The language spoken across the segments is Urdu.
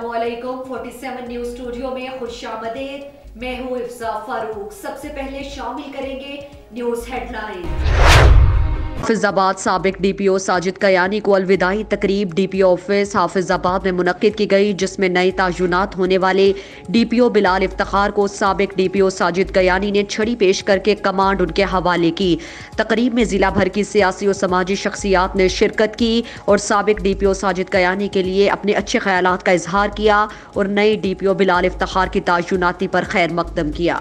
السلام علیکم 47 نیوز اسٹوڈیو میں خوش آمدید میں ہوں افزا فاروق. سب سے پہلے شامل کریں گے news head line Hafizabad سابق D P O Sajid Kiani کو الوداعی تقریب ڈی پی او آفس حافظ آباد میں منعقد کی گئی، جس میں نئے تعینات ہونے والے ڈی پی او بلال افتخار کو سابق D P O Sajid Kiani نے چھڑی پیش کر کے کمانڈ ان کے حوالے کی۔ تقریب میں ضلع بھر کی سیاسی و سماجی شخصیات نے شرکت کی اور سابق D P O Sajid Kiani کے لیے اپنے اچھے خیالات کا اظہار کیا اور نئے ڈی پی او بلال افتخار کی تعیناتی پر خیر مقدم کیا۔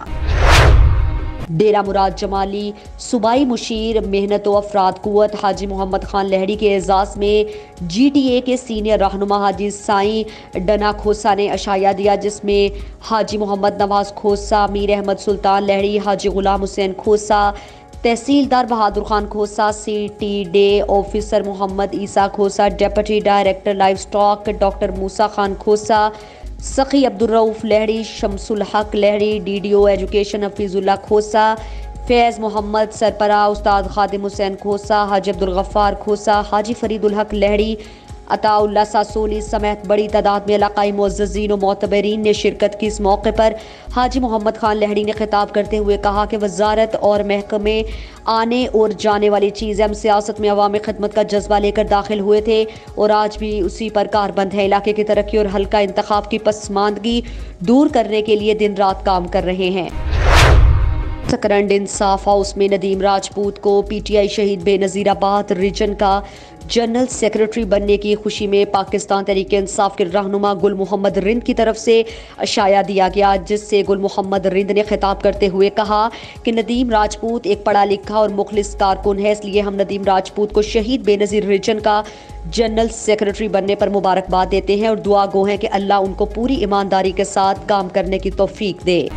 ڈیرہ مراد جمالی، صوبائی مشیر، محنت و افراد قوت، حاجی محمد خان لہڑی کے اعزاز میں جی ٹی اے کے سینئر رہنما حاجی سائیں ڈنا کھوسا نے اشایہ دیا، جس میں حاجی محمد نواز کھوسا میر احمد سلطان لہڑی حاجی غلام حسین کھوسا تحصیلدار Bahadur Khan Khosa C T D officer Muhammad Isa Khosa deputy director livestock, doctor Musa Khan Khosa Sakhi Abdul Rauf Lehri Shams ul Haq Lehri D D O education Hafeezullah Khosa Faiz Muhammad سرپرا استاد خادم حسین کھوسا حاجی عبدالغفار کھوسا حاجی فرید الحق لہڑی عطا اللہ ساسولی سمیت بڑی تعداد میں علاقائی معززین و معتبرین نے شرکت کی اس موقع پر حاجی محمد خان لہڑی نے خطاب کرتے ہوئے کہا کہ وزارت اور محکمے آنے اور جانے والی چیزیں ہم سیاست میں عوامی خدمت کا جذبہ لے کر داخل ہوئے تھے اور آج بھی اسی پر کار بند ہے۔ علاقے کی ترقی اور حلقہ انتخاب کی پسماندگی دور کرنے کے لیے دن رات کام کر رہے ہیں۔ سکرنڈ انصاف ہاؤس میں ندیم راجپوت کو پی ٹی آئی شہید بے نظیر آباد ریجن کا جنرل سیکرٹری بننے کی خوشی میں پاکستان تحریک انصاف کے رہنما گل محمد رند کی طرف سے اشایہ دیا گیا، جس سے گل محمد رند نے خطاب کرتے ہوئے کہا کہ ندیم راجپوت ایک پڑھا لکھا اور مخلص کارکن ہے اس لیے ہم ندیم راجپوت کو شہید بے نظیر ریجن کا جنرل سیکرٹری بننے پر مبارکباد دیتے ہیں اور دعا گو ہیں کہ اللہ ان کو پوری ایمانداری کے ساتھ کام کرنے کی توفیق دے۔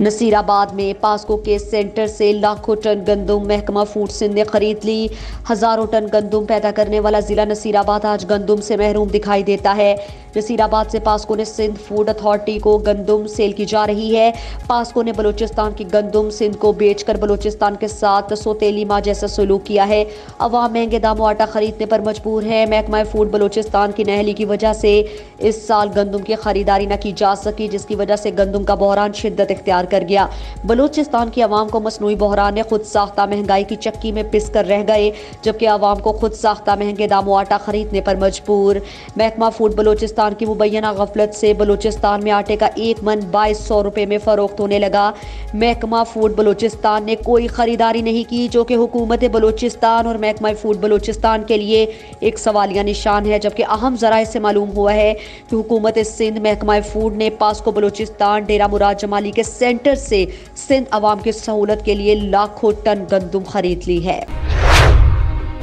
نصیر آباد میں پاسکو کے سینٹر سے لاکھوں ٹن گندم محکمہ فوڈ سندھ نے خرید لی۔ ہزاروں ٹن گندم پیدا کرنے والا ضلع نصیر آباد آج گندم سے محروم دکھائی دیتا ہے۔ نصیر آباد سے پاسکو نے سندھ فوڈ اتھارٹی کو گندم سیل کی جا رہی ہے۔ پاسکو نے بلوچستان کی گندم سندھ کو بیچ کر بلوچستان کے ساتھ سوتیلی ماں جیسا سلوک کیا ہے۔ عوام مہنگے داموں آٹا خریدنے پر مجبور ہے محکمہ فوڈ بلوچستان کی نہلی کی وجہ سے اس سال گندم کی خریداری نہ کی جا سکی، جس کی وجہ سے گندم کا بحران شدت اختیار کر گیا۔ بلوچستان کی عوام کو مصنوعی بحران نے خود ساختہ مہنگائی کی چکی میں پس کر رہ گئے، جبکہ عوام کو خود ساختہ مہنگے داموں آٹا خریدنے پر مجبور۔ محکمہ فوڈ بلوچستان کی مبینہ غفلت سے بلوچستان میں آٹے کا ایک من بائیس سو روپے میں فروخت ہونے لگا۔ محکمہ فوڈ بلوچستان نے کوئی خریداری نہیں کی، جو کہ حکومت بلوچستان اور محکمہ فوڈ بلوچستان کے لیے ایک سوالیہ نشان ہے، جبکہ اہم ذرائع سے معلوم ہوا ہے کہ حکومت سندھ، محکمہ فوڈ نے پاسکو بلوچستان، ڈیرہ مراد جمالی کے سینٹر سے سندھ عوام کی سہولت کے لیے لاکھوں ٹن گندم خرید لی ہے۔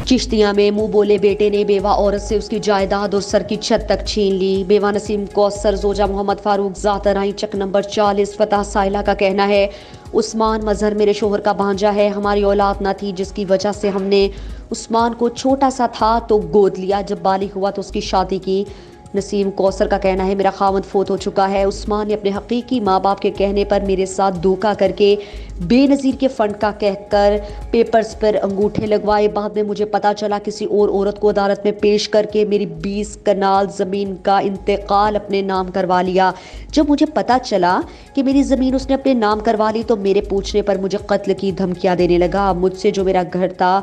چشتیاں میں منہ بولے بیٹے نے بیوہ عورت سے اس کی جائیداد اور سر کی چھت تک چھین لی۔ بیوہ نسیم کوثر زوجہ محمد فاروق ذات آئی چک نمبر چالیس فتح سائلہ کا کہنا ہے۔ عثمان مظہر میرے شوہر کا بھانجا ہے، ہماری اولاد نہ تھی، جس کی وجہ سے ہم نے عثمان کو چھوٹا سا تھا تو گود لیا۔ جب بالغ ہوا تو اس کی شادی کی۔ نسیم کوثر کا کہنا ہے، میرا خامد فوت ہو چکا ہے۔ عثمان نے اپنے حقیقی ماں باپ کے کہنے پر میرے ساتھ دھوکہ کر کے بے نظیر کے فنڈ کا کہہ کر پیپرز پر انگوٹھے لگوائے۔ بعد میں مجھے پتا چلا کسی اور عورت کو عدالت میں پیش کر کے میری بیس کنال زمین کا انتقال اپنے نام کروا لیا۔ جب مجھے پتا چلا کہ میری زمین اس نے اپنے نام کروا لی تو میرے پوچھنے پر مجھے قتل کی دھمکیاں دینے لگا۔ مجھ سے جو میرا گھر تھا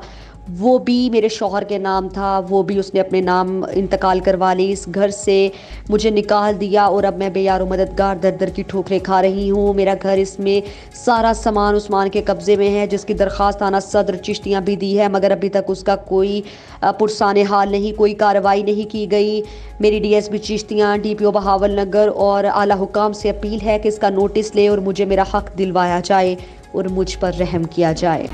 وہ بھی میرے شوہر کے نام تھا، وہ بھی اس نے اپنے نام انتقال کروا لی۔ اس گھر سے مجھے نکال دیا اور اب میں بے یار و مددگار در در کی ٹھوکریں کھا رہی ہوں۔ میرا گھر اس میں سارا سامان عثمان کے قبضے میں ہے، جس کی درخواست آنا صدر چشتیاں بھی دی ہے مگر ابھی تک اس کا کوئی پرسان حال نہیں، کوئی کارروائی نہیں کی گئی۔ میری D S B Chishtian, D P O Bahawalnagar اور اعلیٰ حکام سے اپیل ہے کہ اس کا نوٹس لے اور مجھے میرا حق دلوایا جائے اور مجھ پر رحم کیا جائے۔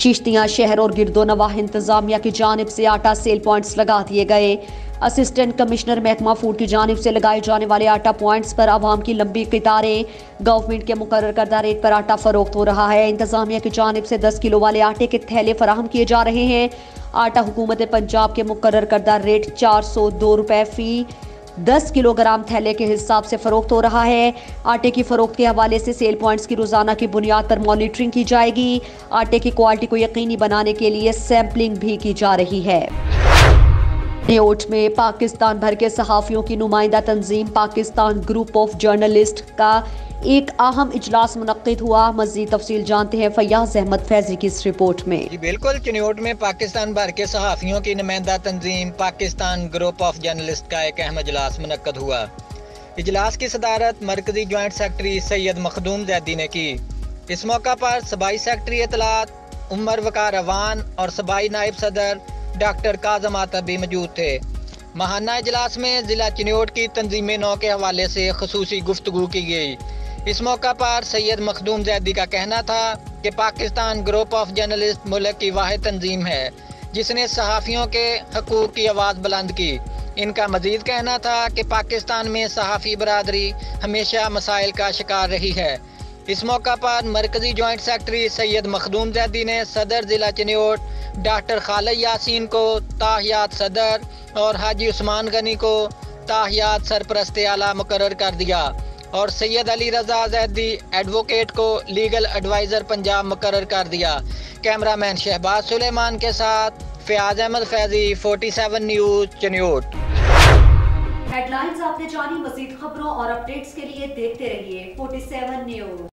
چشتیاں شہر اور گرد و نواح انتظامیہ کی جانب سے آٹا سیل پوائنٹس لگا دیے گئے۔ اسسٹنٹ کمشنر محکمہ فوڈ کی جانب سے لگائے جانے والے آٹا پوائنٹس پر عوام کی لمبی قطاریں۔ گورنمنٹ کے مقرر کردہ ریٹ پر آٹا فروخت ہو رہا ہے۔ انتظامیہ کی جانب سے دس کلو والے آٹے کے تھیلے فراہم کیے جا رہے ہیں۔ آٹا حکومت پنجاب کے مقرر کردہ ریٹ چار سو دو روپے فی دس کلو گرام تھیلے کے حساب سے فروخت ہو رہا ہے۔ آٹے کی فروخت کے حوالے سے سیل پوائنٹس کی روزانہ کی بنیاد پر مانیٹرنگ کی جائے گی۔ آٹے کی کوالٹی کو یقینی بنانے کے لیے سیمپلنگ بھی کی جا رہی ہے۔ نیوٹ میں پاکستان بھر کے صحافیوں کی نمائندہ تنظیم، پاکستان گروپ آف جرنلسٹ کا ایک اہم اجلاس منعقد ہوا۔ مزید تفصیل جانتے ہیں فیاض احمد فیضی کی اس رپورٹ میں۔ جی بالکل، چنیوٹ میں پاکستان بھر کے صحافیوں کی نمائندہ تنظیم پاکستان گروپ آف جرنلسٹ کا ایک اہم اجلاس منعقد ہوا۔ اجلاس کی صدارت مرکزی جوائنٹ سیکٹری سید مخدوم زیدی نے کی۔ اس موقع پر سبائی سیکٹری اطلاعات، عمر وقار اوان اور سبائی نائب صدر ڈاکٹر کاظم آتب بھی موجود تھے۔ ماہانہ اجلاس میں ضلع چنیوٹ کی تنظیم نو کے حوالے سے خصوصی گفتگو کی گئی۔ اس موقع پر سید مخدوم زیدی کا کہنا تھا کہ پاکستان گروپ آف جرنلسٹ ملک کی واحد تنظیم ہے، جس نے صحافیوں کے حقوق کی آواز بلند کی۔ ان کا مزید کہنا تھا کہ پاکستان میں صحافی برادری ہمیشہ مسائل کا شکار رہی ہے۔ اس موقع پر مرکزی جوائنٹ سیکٹری سید مخدوم زیدی نے صدر ضلع چنیوٹ ڈاکٹر خالد یاسین کو تاہیات صدر اور حاجی عثمان غنی کو تاہیات سرپرست اعلیٰ مقرر کر دیا۔ اور سید علی رضا زیدی ایڈوکیٹ کو لیگل ایڈوائزر پنجاب مقرر کر دیا۔ کیمرہ مین شہباز سلیمان کے ساتھ Fayyaz Ahmed Faizi forty seven news, Chiniot. Headlines آپ نے جانی، مزید خبروں اور اپڈیٹس کے لیے دیکھتے رہیے فورٹی سیون نیوز۔